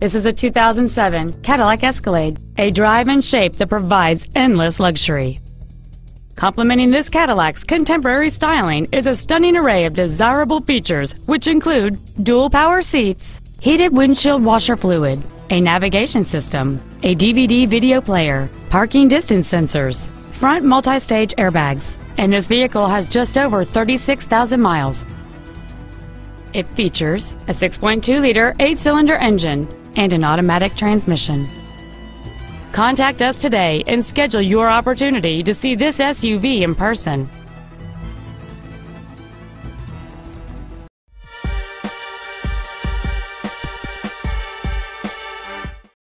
This is a 2007 Cadillac Escalade, a drive and shape that provides endless luxury. Complementing this Cadillac's contemporary styling is a stunning array of desirable features, which include dual power seats, heated windshield washer fluid, a navigation system, a DVD video player, parking distance sensors, front multi-stage airbags, and this vehicle has just over 36,000 miles. It features a 6.2-liter eight-cylinder engine and an automatic transmission. Contact us today and schedule your opportunity to see this SUV in person.